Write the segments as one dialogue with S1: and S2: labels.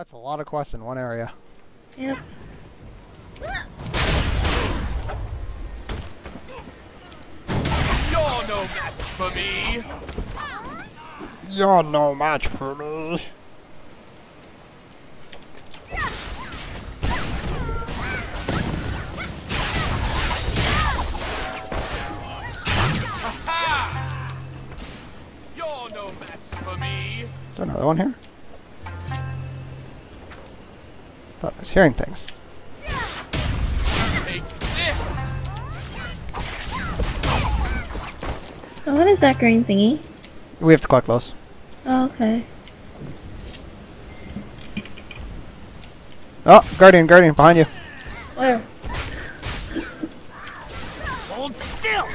S1: That's a lot of quests in one area.
S2: Yep.
S3: You're no match for me.
S1: You're no match for me.
S3: Ha! You're no match for me.
S1: Is there another one here? Thought I was hearing things.
S2: Oh, what is that green thingy?
S1: We have to collect those.
S2: Oh, okay.
S1: Oh, Guardian, Guardian, behind you.
S2: Where?
S3: Hold still.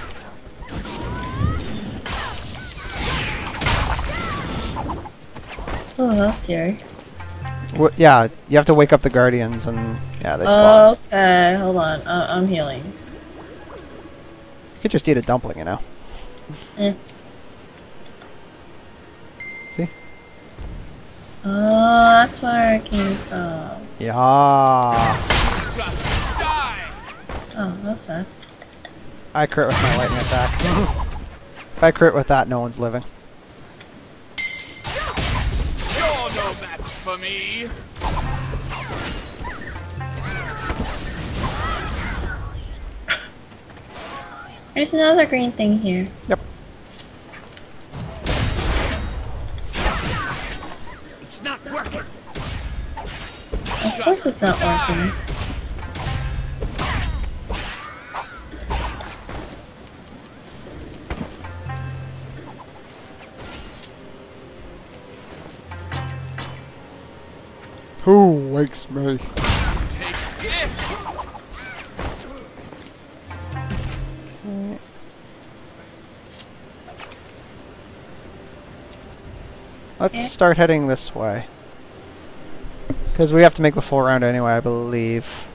S2: Oh, that's scary.
S1: W yeah, you have to wake up the Guardians and yeah, they
S2: Oh,
S1: spawn.
S2: okay, hold on. Uh, I'm healing.
S1: You could just eat a dumpling, you know.
S2: Eh.
S1: See?
S2: Oh, that's where it came from.
S1: Yeah.
S2: Oh, that's nice.
S1: I crit with my lightning attack. if I crit with that, no one's living.
S3: For me.
S2: There's another green thing here.
S1: Yep.
S3: It's not working.
S2: Of course it's not working.
S1: Who wakes me? Let's start heading this way. Because we have to make the full round anyway, I believe.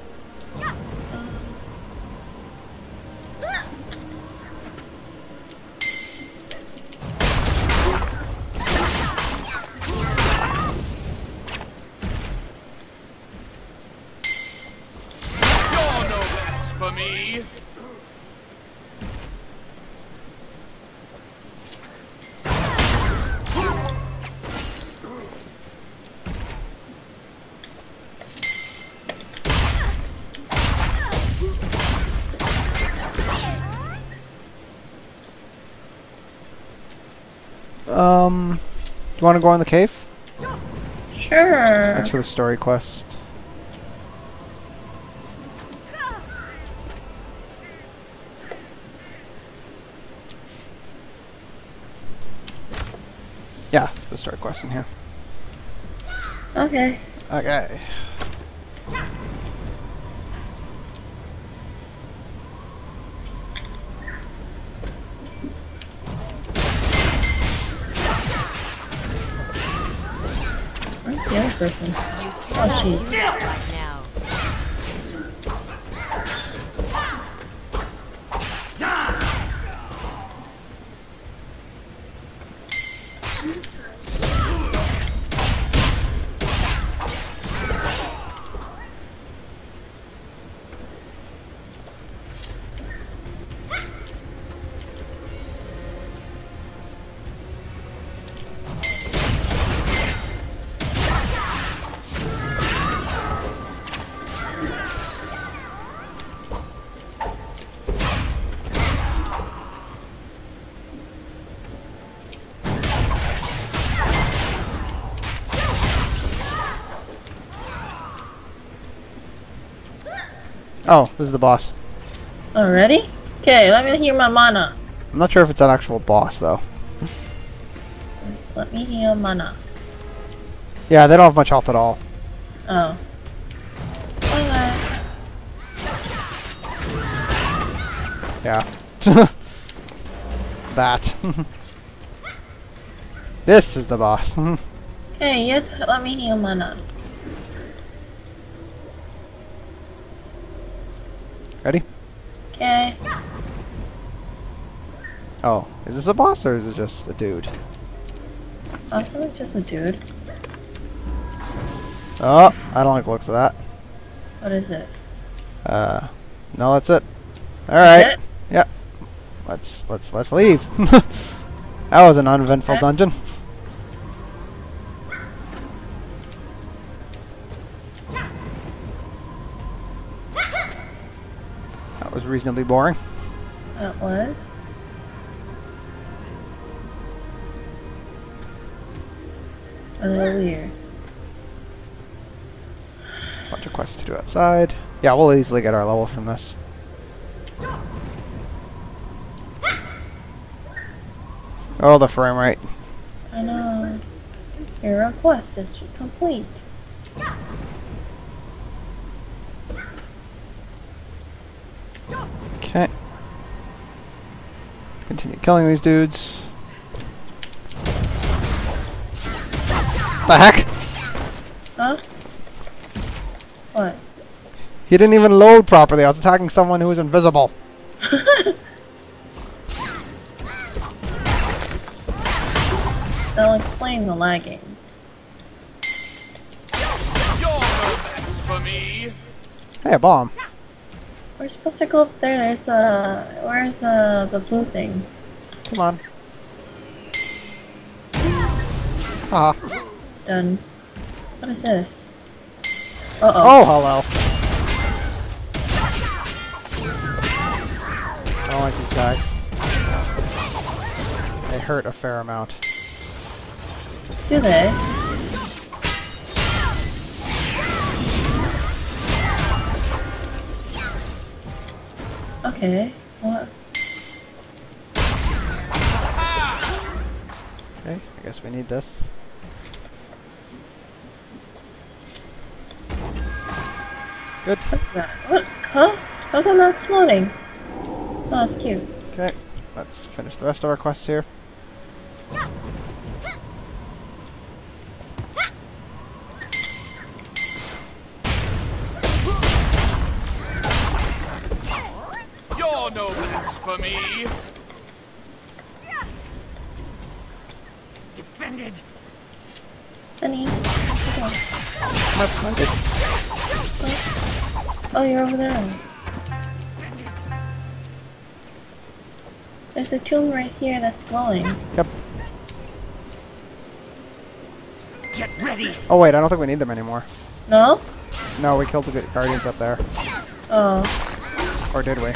S1: Um, do you want to go in the cave?
S2: Sure.
S1: That's for the story quest. Yeah, it's the story quest in here.
S2: Okay.
S1: Okay.
S2: Where's the other person? Oh, jeez.
S1: Oh, this is the boss.
S2: Already? Okay, let me heal my mana.
S1: I'm not sure if it's an actual boss though.
S2: Let me heal mana.
S1: Yeah, they don't have much health at all.
S2: Oh.
S1: Yeah. that. this is the boss.
S2: Okay, you have to let me heal mana.
S1: Ready?
S2: Okay.
S1: Oh, is this a boss or is it just a dude?
S2: I feel like just a dude.
S1: Oh, I don't like the looks of that.
S2: What is it?
S1: Uh, no, that's it. All right,
S2: It?
S1: let's let's let's leave. that was an uneventful
S2: Okay.
S1: dungeon. Reasonably boring.
S2: That was. A little weird.
S1: Bunch of quests to do outside. Yeah, we'll easily get our level from this. Oh, the frame rate.
S2: I know. Your request is complete.
S1: Okay. Continue killing these dudes. The heck?
S2: Huh? What?
S1: He didn't even load properly. I was attacking someone who was invisible.
S2: That'll explain the lagging.
S3: You're no match for me.
S1: Hey, a bomb.
S2: We're supposed to go up there. There's a. Where's uh, the blue thing?
S1: Come on. Haha.
S2: Done. What is this? Uh oh.
S1: Oh, hello. I don't like these guys. They hurt a fair amount.
S2: Do they? Okay. What?
S1: Okay, I guess we need this. Good.
S2: What? Huh? How come that's floating? Oh, that's cute.
S1: Okay, let's finish the rest of our quests here.
S2: Here that's glowing.
S1: Yep.
S3: Get ready.
S1: Oh wait, I don't think we need them anymore.
S2: No?
S1: No, we killed the guardians up there.
S2: Oh.
S1: Or did we?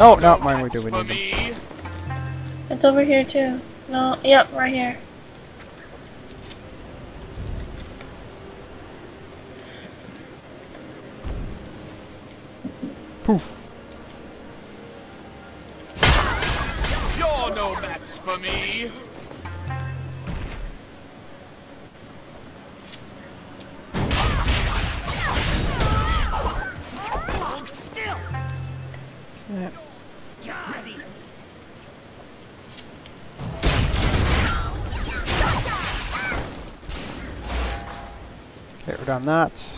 S1: Oh, no,
S3: no
S1: mine we do, we need
S3: for me.
S2: It's over here too. No, yep, right here.
S1: Poof.
S3: For me. Hold still.
S1: Yeah.
S3: Get ready.
S1: Okay, we're done that.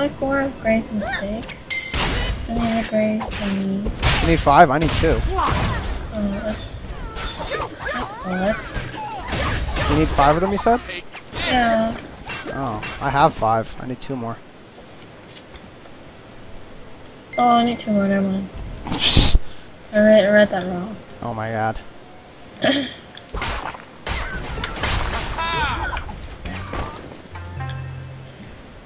S2: Five more of Gray's mistake. I need a Gray thingy.
S1: You need five? I need two.
S2: Oh, that's, that's.
S1: You need five of them, you said?
S2: Yeah.
S1: Oh, I have five. I need two more.
S2: Oh, I need two more, never mind. I read, I read that wrong.
S1: oh my god.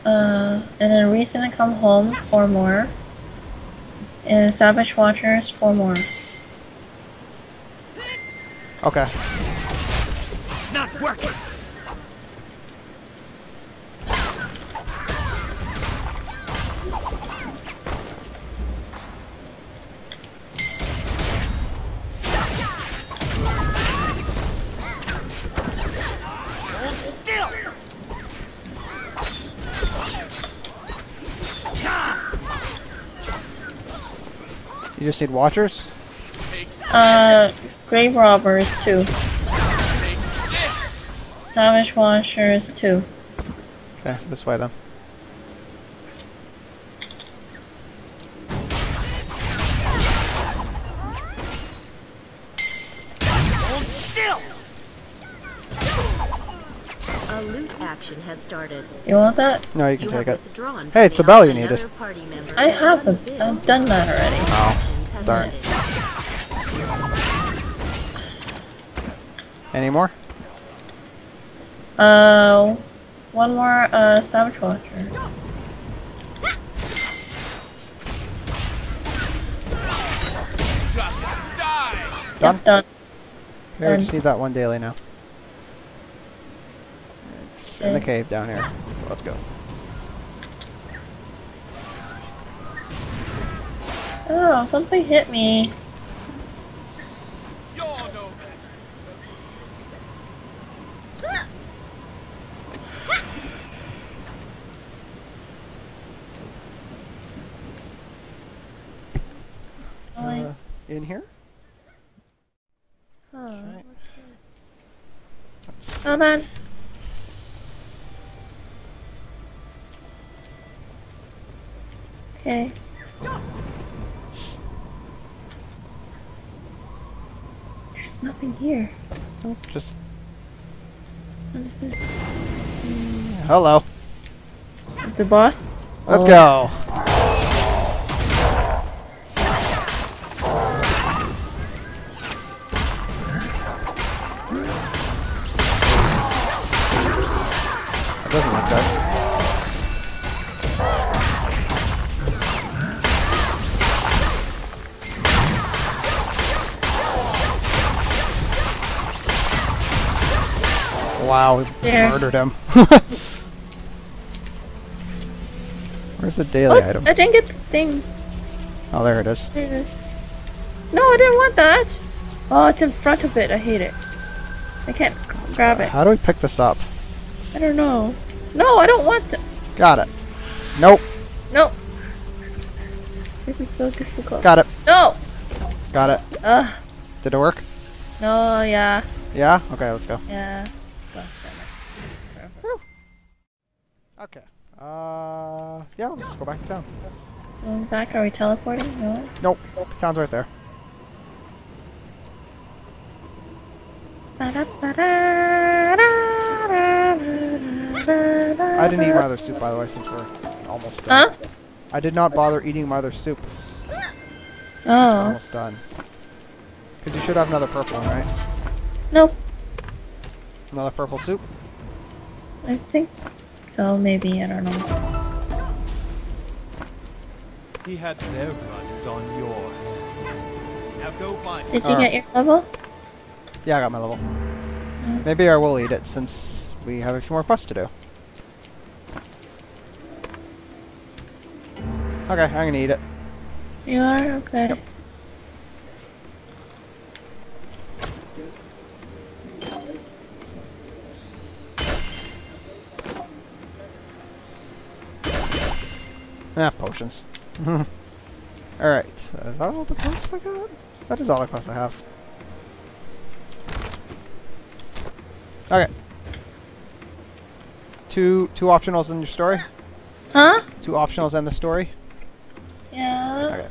S2: Uh, and then to come home, four more. And Savage Watchers, four more.
S1: Okay.
S3: It's not working.
S1: You just need watchers?
S2: Uh, grave robbers
S3: too.
S2: Savage watchers too.
S1: Okay, this way then. Hold still.
S4: A loot action has started.
S2: You want that?
S1: No, you can
S4: you
S1: take it. Hey, it's the bell you needed.
S2: I have. I've done that already.
S4: Oh
S1: darn. Any more?
S2: Uh, one more uh Savage Watcher.
S1: Done?
S2: Yep, done.
S1: We just need that one daily now. It's in the cave down here. So let's go.
S2: Oh, something hit me.
S3: You're no man.
S2: Like,
S1: Uh, in here?
S2: oh,
S1: okay. Let's
S2: hold on. Okay. There's nothing here.
S1: oh, just
S2: What is this?
S1: hello.
S2: It's a boss?
S1: Let's
S2: Oh.
S1: go. Wow, we
S2: There.
S1: murdered him. Where's the daily
S2: What?
S1: item?
S2: I didn't get the thing.
S1: Oh, there it is.
S2: There it is. No, I didn't want that. Oh, it's in front of it. I hate it. I can't g- grab it.
S1: How do we pick this up?
S2: I don't know. No, I don't want to.
S1: Got it. Nope.
S2: No. This is so difficult.
S1: Got it.
S2: No.
S1: Got it.
S2: Ugh.
S1: Did it work?
S2: No, yeah.
S1: Yeah? Okay, let's go.
S2: Yeah.
S1: Okay. Uh, yeah, we'll just go back to town.
S2: Going back, are we teleporting? No.
S1: Nope. Town's right there. I didn't eat my other soup, by the way, since we're almost done.
S2: Huh?
S1: I did not bother eating my other soup. We're
S2: Oh.
S1: almost done. Because you should have another purple one, right?
S2: Nope.
S1: Another purple soup?
S2: I think so, maybe. I don't know.
S3: He had their blood is on your hands. Now go find him.
S2: Did you
S1: Uh.
S2: get your level?
S1: Yeah, I got my level. Maybe I will eat it since we have a few more quests to do. Okay, I'm gonna eat it.
S2: You are? Okay.
S1: Yep. Ah, potions. Alright, is that all the quests I got? That is all the quests I have. Okay. Two two optionals in your story?
S2: Huh?
S1: Two optionals in the story?
S2: Yeah.
S1: Okay.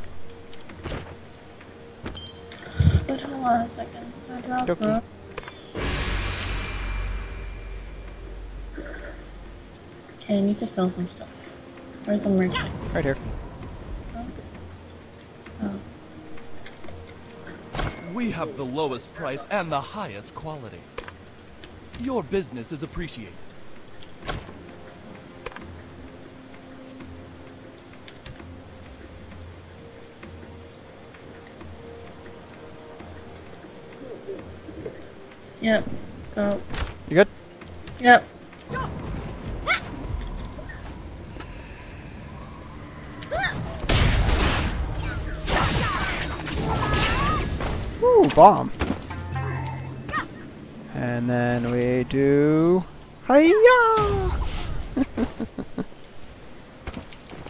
S2: But hold on a second. I dropped
S1: Okey-dokey.
S2: Okay, I need to sell some stuff. Where's the merchant?
S1: Right here.
S2: Oh.
S3: We have the lowest price and the highest quality. Your business is appreciated.
S2: Yep. Go.
S1: You good?
S2: Yep.
S1: Bomb. And then we do... Hiya!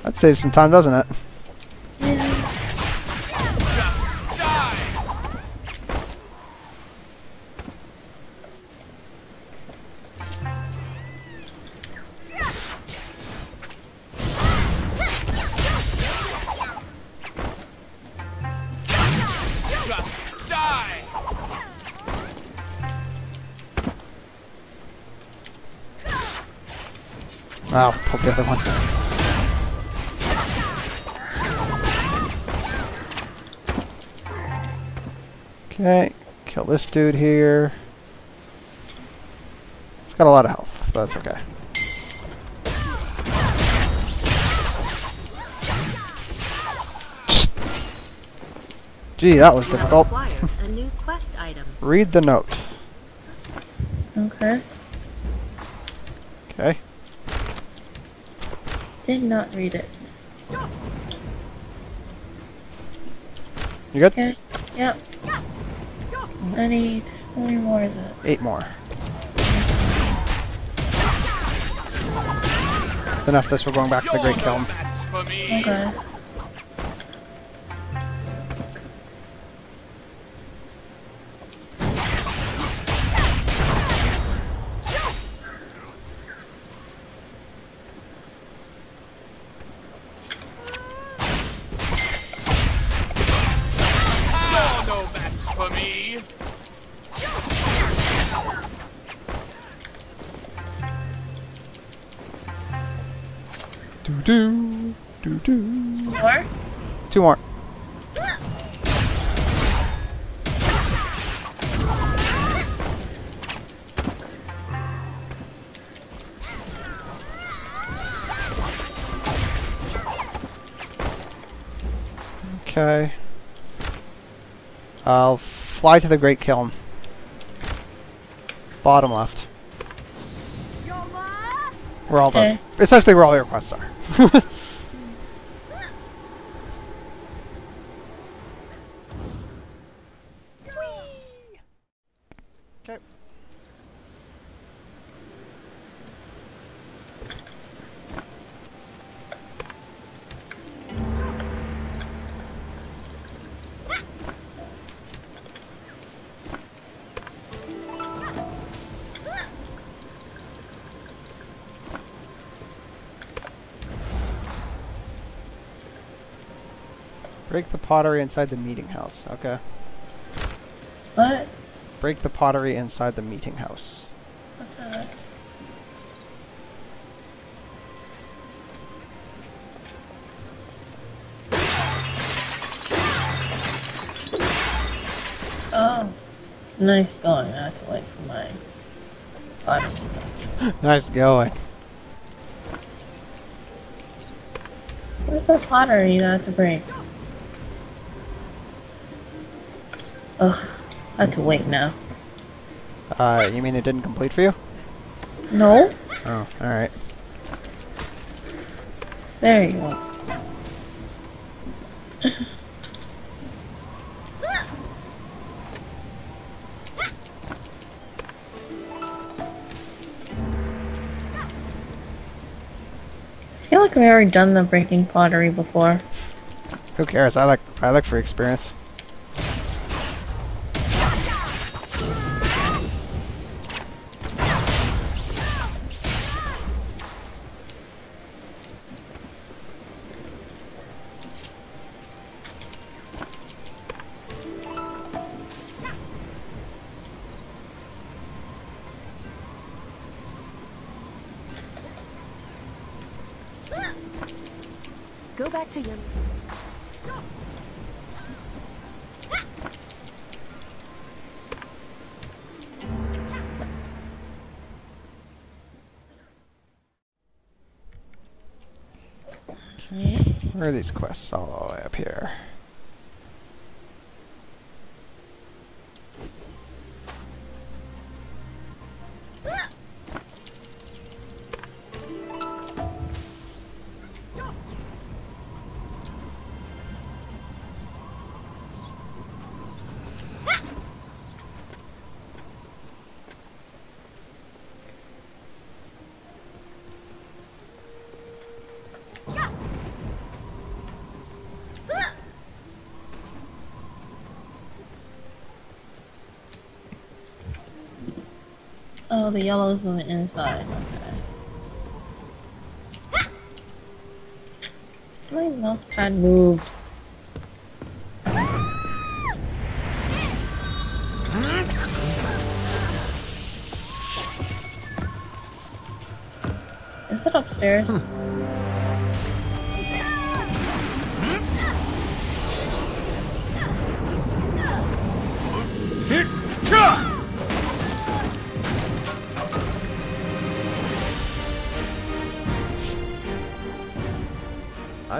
S1: that saves some time, doesn't it? Dude here. It's got a lot of health. That's okay. Gee, that was difficult.
S4: a new quest item.
S1: Read the note.
S2: Okay.
S1: Okay.
S2: Did not read it.
S1: You good?
S2: Okay. Yep. I need how many more is it?
S1: Eight more. Enough this, we're going back to the Great Kiln.
S2: Okay.
S1: Fly to the Great Kiln. Bottom left. We're all done.
S2: Okay.
S1: Essentially, where all your quests are. pottery inside the meeting house. Okay.
S2: What?
S1: Break the pottery inside the meeting house.
S2: What's that? Oh. Nice going. I have to wait for my stuff.
S1: nice going.
S2: Where's the pottery I have to break? Ugh. I have to wait now.
S1: Uh, you mean it didn't complete for you?
S2: No?
S1: Oh, alright.
S2: There you go. I feel like I've already done the breaking pottery before.
S1: Who cares? I like I like free experience. Where are these quests? All the way up here.
S2: Oh, the yellow's on the inside. Okay. My mouse pad moved. Is it upstairs? upstairs.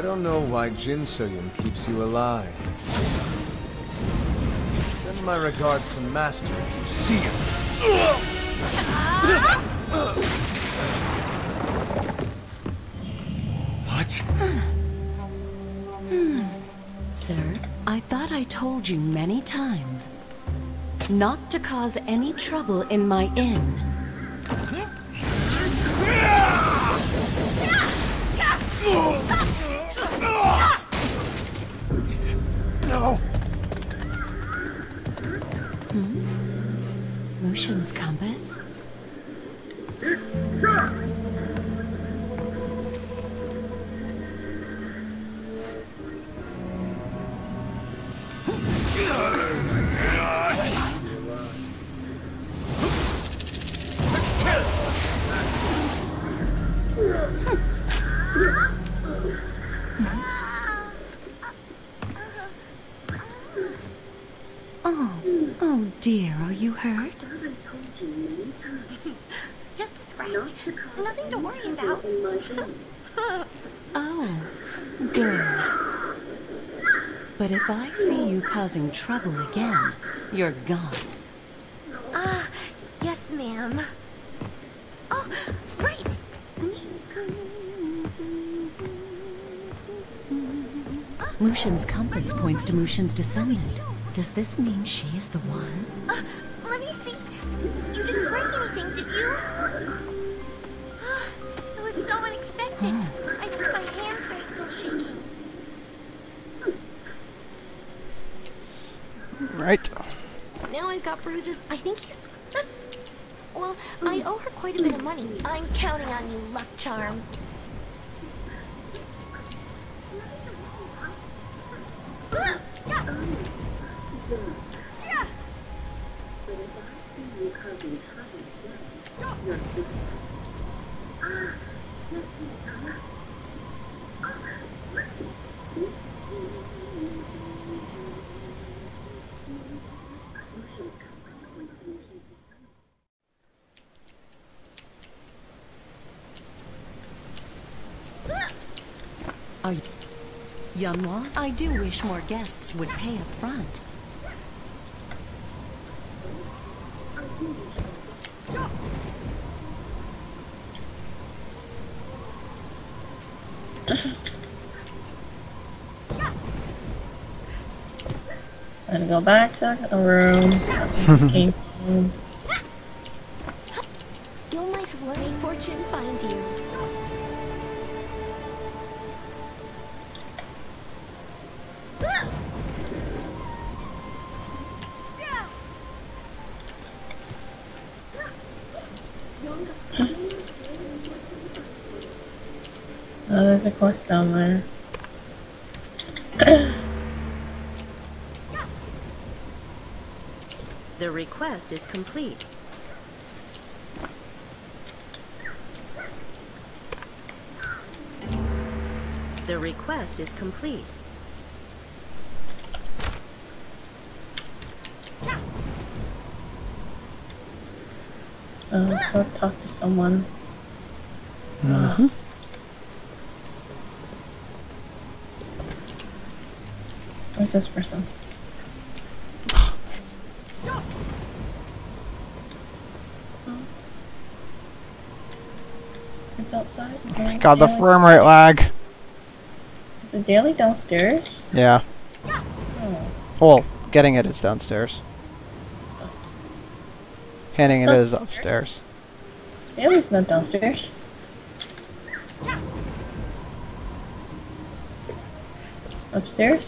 S5: Don't know why Jin Soyun keeps you alive. Send my regards to Master if you see him. What?
S6: Sir, I thought I told you many times not to cause any trouble in my inn.
S5: No!
S6: Lucian's compass? Oh, good. But if I see you causing trouble again, you're gone.
S4: Ah, yes, ma'am. Oh, right.
S6: Lucian's compass points to Mushin's descendant. Does this mean she is the one?
S4: Uh, let me see. You didn't break anything, did you?
S1: Right.
S4: Now I've got bruises. I think he's. Well, I owe her quite a bit of money. I'm counting on you, luck charm.
S6: Yunwa, I do wish more guests would pay up front.
S2: And go back to the room. Escape room.
S4: Gil might have let fortune find you.
S2: There's quest down there.
S4: The request is complete. The request is complete.
S2: Oh, let's go talk to someone.
S1: Mm-hmm.
S2: Where's this person? It's outside.
S1: God, the frame rate lag.
S2: Is the daily downstairs?
S1: Yeah.
S2: Oh.
S1: Well, getting it is downstairs. Handing it is upstairs.
S2: Daily's not downstairs. Upstairs?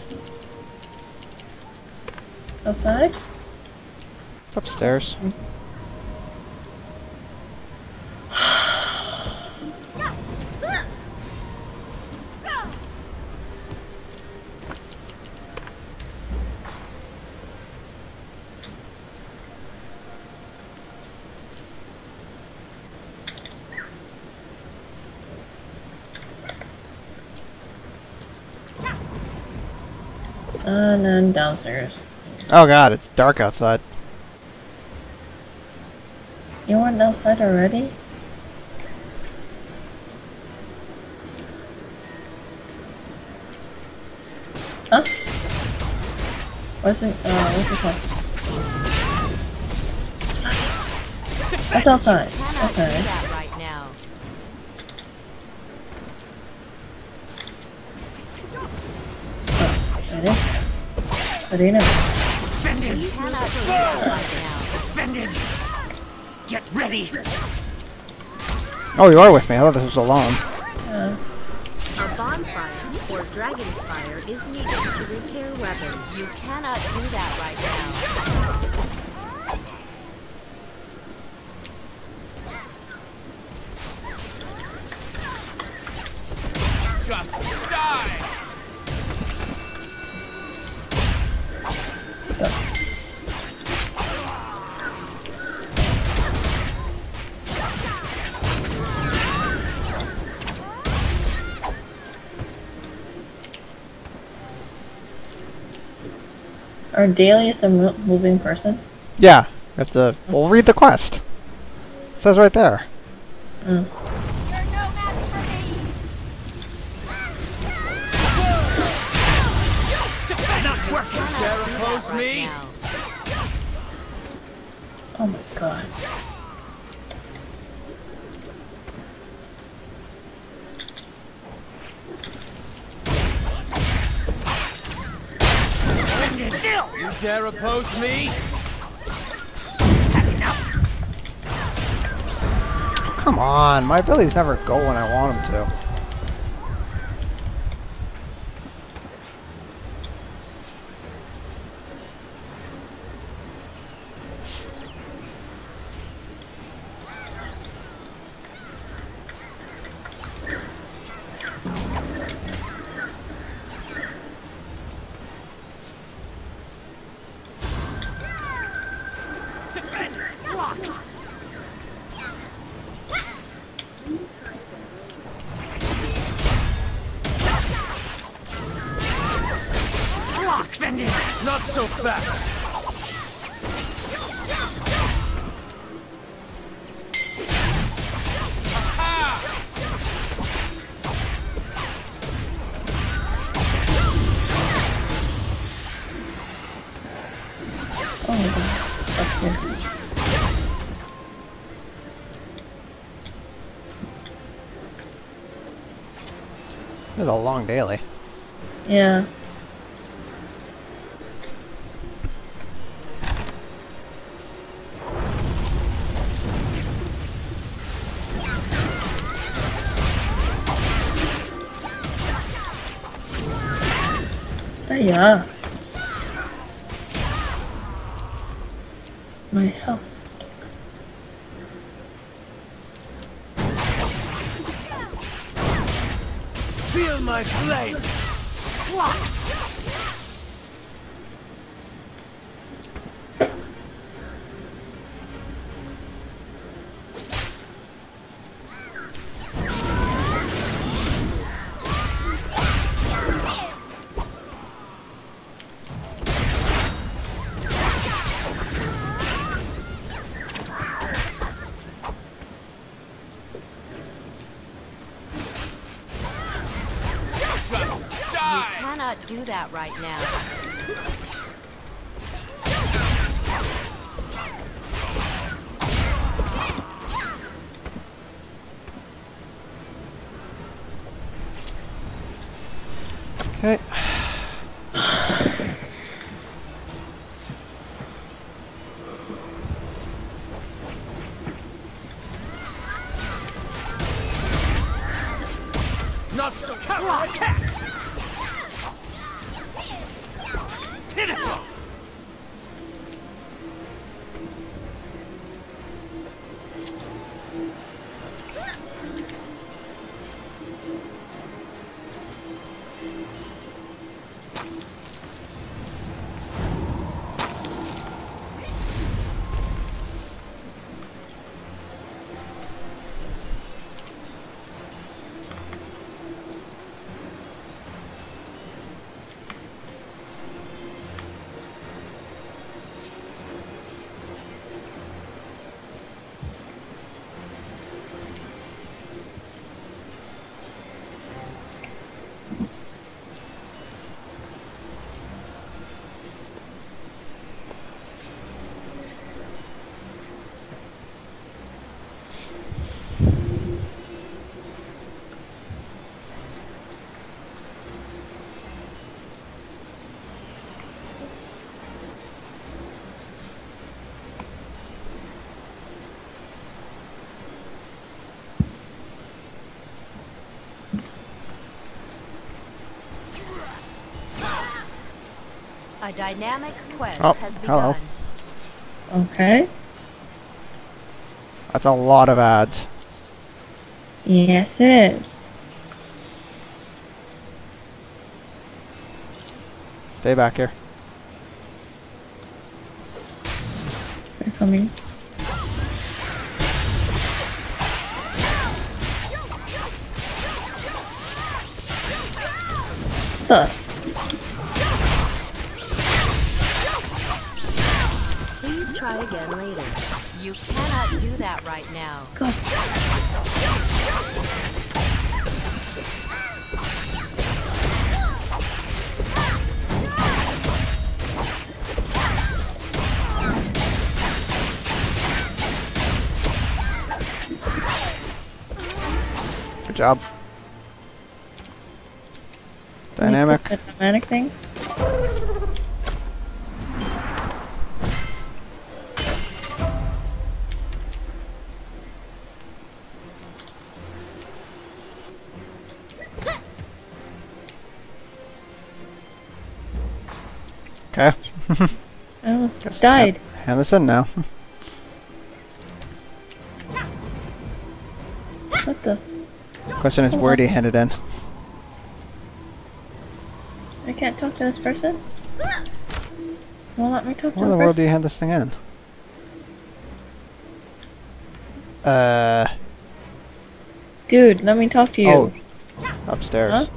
S2: Outside?
S1: Upstairs.
S2: Mm.
S1: Oh god, it's dark outside.
S2: You went outside already? Huh? What's it, uh, what's it called? That's outside. Okay.
S7: that right now.
S2: That is. I didn't know.
S7: You cannot do that right now.
S1: Oh, you are with me. I thought this was alone.
S2: Uh,
S7: A bonfire or dragon's fire is needed to repair weapons.
S4: You cannot do that right now.
S2: Our daily is the mo- moving person.
S1: Yeah. We have to. We'll read the quest. It says right there.
S4: You're me?
S1: Come on, my abilities never go when I want them to.
S5: So fast!
S2: Oh my god. That's good.
S1: This is a long daily.
S2: Yeah. My health.
S5: Feel my flame! Just
S7: right now. A dynamic quest
S1: Oh,
S7: has
S1: hello.
S7: begun.
S2: Okay.
S1: That's a lot of adds.
S2: Yes, it is.
S1: Stay back here.
S2: They're coming. The
S7: cannot do that right now.
S2: go.
S1: Good job. Dynamic.
S2: Dynamic thing. I almost
S1: Guess-
S2: died.
S1: Hand this in now.
S2: What the?
S1: Question is, where do you hand it in?
S2: I can't talk to this person? Won't let me talk to
S1: Where in the world do you hand this thing in? Uh,
S2: Dude, let me talk to you.
S1: oh, upstairs.
S2: Huh?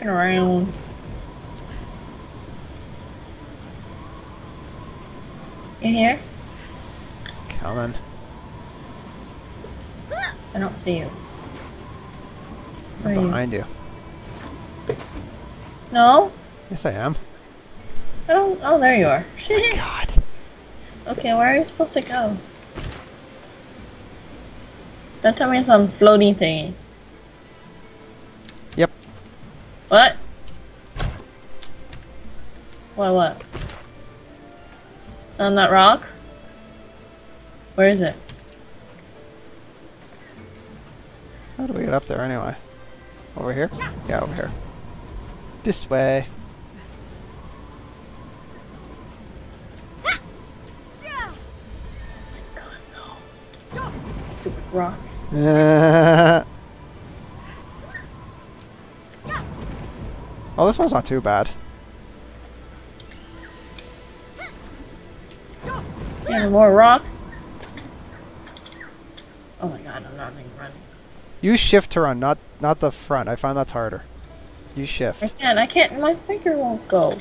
S2: I'm looking around. You here?
S1: Coming.
S2: I don't see you. You?
S1: Behind you.
S2: No?
S1: Yes, I am.
S2: Don't. Oh, there you are.
S1: Oh God.
S2: okay, where are you supposed to go? Don't tell me it's some floating thingy. What, what? On that rock? Where is it?
S1: How do we get up there anyway? Over here? Yeah, over here. This way.
S2: Stupid rocks.
S1: Uh, oh, this one's not too bad.
S2: More rocks. Oh my god, I'm not even running.
S1: Use shift to run, not not the front. I find that's harder.
S2: You
S1: shift.
S2: I can't, I can't, my finger won't go.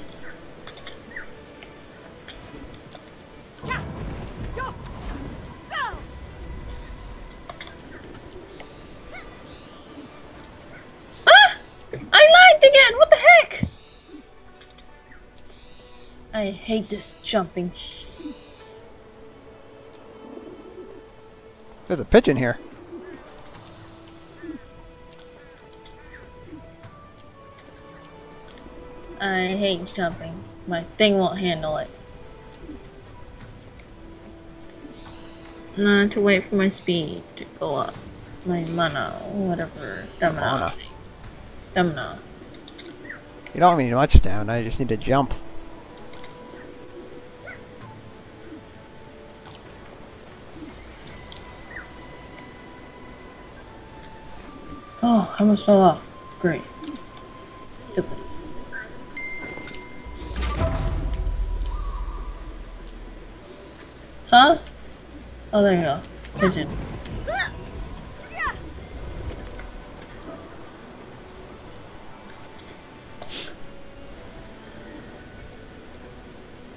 S2: Ah! I lagged again! What the heck? I hate this jumping
S1: There's a pigeon here.
S2: I hate jumping. My thing won't handle it. Not to wait for my speed to go up. My mana, whatever. Stamina.
S1: Mana.
S2: Stamina.
S1: You don't need much down. I just need to jump.
S2: Oh, I almost fell off. Great. Stupid. Huh? Oh, there you go. Pigeon.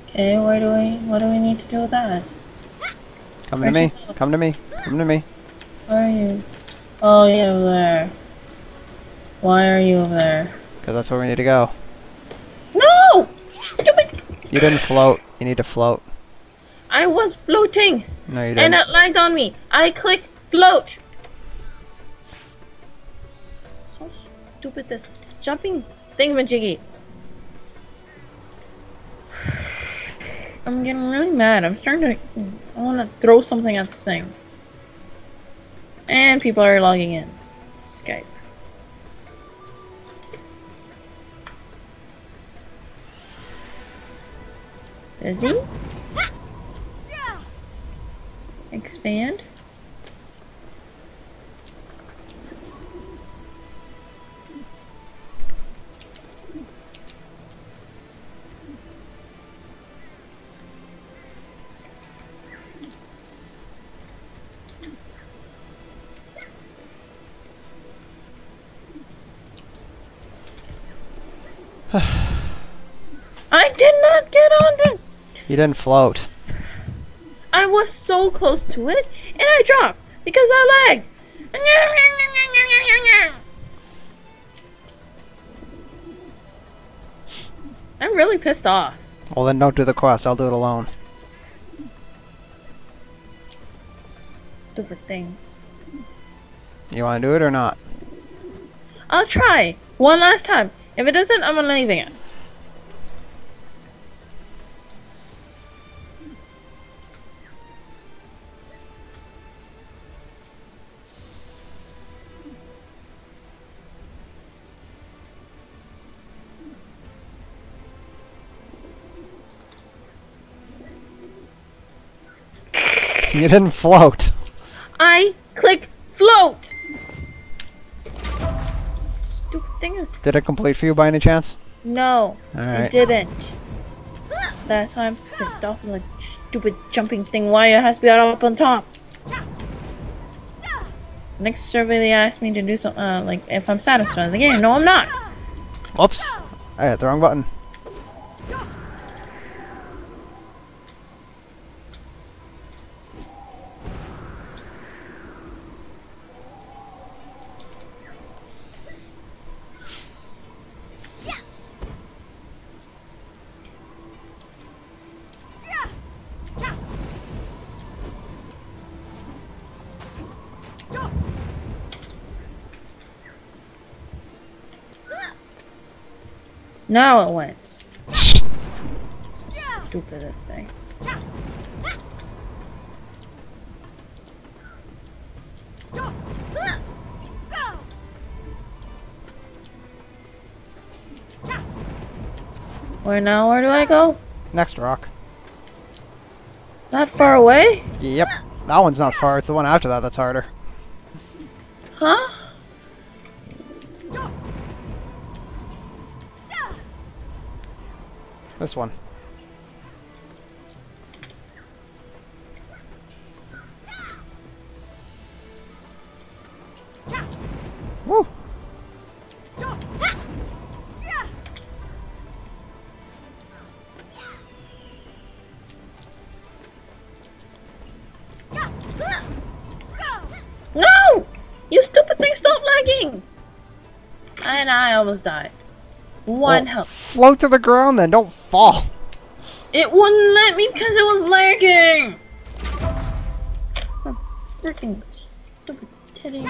S2: Okay, where do we, what do we need to do with that?
S1: Come to me. Come to me. Come to me.
S2: Where are you? Oh, yeah, over there. Why are you over there?
S1: Because that's where we need to go.
S2: No!
S1: You didn't float. You need to float.
S2: I was floating.
S1: No, you didn't.
S2: And it lagged on me. I click float. So stupid this jumping thingamajiggy. I'm getting really mad. I'm starting to. I want to throw something at the thing. And people are logging in. Skype. Busy? Expand. I did not get on.
S1: You didn't float.
S2: I was so close to it, and I dropped because I lagged. I'm really pissed off.
S1: Well, then don't do the quest. I'll do it alone.
S2: Stupid thing.
S1: You want to do it or not?
S2: I'll try one last time. If it doesn't, I'm leaving it.
S1: You didn't float.
S2: I click float. Stupid thing is
S1: Did it complete for you by any chance?
S2: no, it didn't. That's why I'm pissed off. Like stupid jumping thing. Why it has to be all up on top? Next survey, they asked me to do something uh, like if I'm satisfied with the game. No, I'm not.
S1: Whoops. I hit the wrong button.
S2: Now it went. Stupidest thing. Where now? Where do I go?
S1: Next rock.
S2: Not far away?
S1: Yep. That one's not far. It's the one after that that's harder.
S2: Huh?
S1: This one. Woo!
S2: No! You stupid thing, stop lagging! And I almost died. One
S1: Well,
S2: health.
S1: Float to the ground then. Don't fall.
S2: It wouldn't let me because it was lagging! Oh, freaking stupid titty.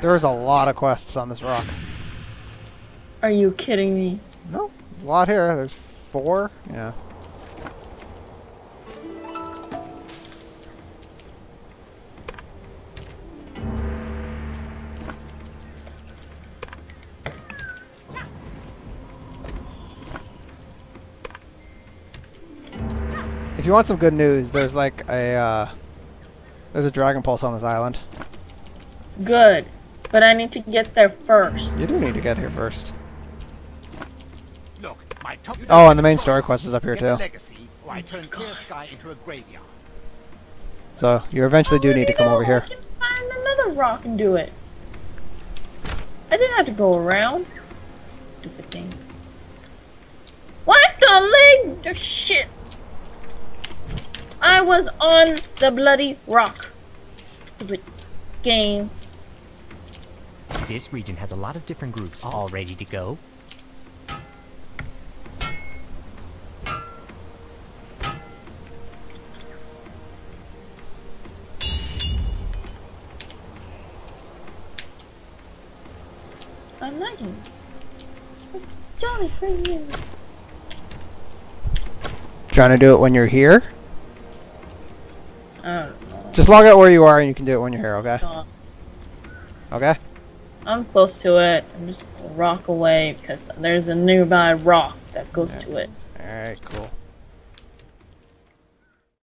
S1: There's a lot of quests on this rock.
S2: Are you kidding me?
S1: No, there's a lot here. There's four. Yeah. If you want some good news, there's like a uh, there's a dragon pulse on this island.
S2: Good. But I need to get there first.
S1: You do need to get here first.
S8: Look, my top
S1: Oh, and the main story quest is up here too.
S8: legacy, or I turn clear sky into a graveyard.
S1: So you eventually do need to come over here.
S2: I can find another rock and do it. I didn't have to go around. Stupid thing. What the leg? The shit. I was on the bloody rock. Stupid game.
S9: This region has a lot of different groups all ready to go.
S2: I'm lagging. Johnny's right here.
S1: Trying to do it when you're here?
S2: I don't know.
S1: Just log out where you are and you can do it when you're here, okay?
S2: Stop.
S1: Okay?
S2: I'm close to it. I'm just a rock away because there's a nearby rock that goes
S1: Yeah.
S2: to it.
S1: Alright, cool.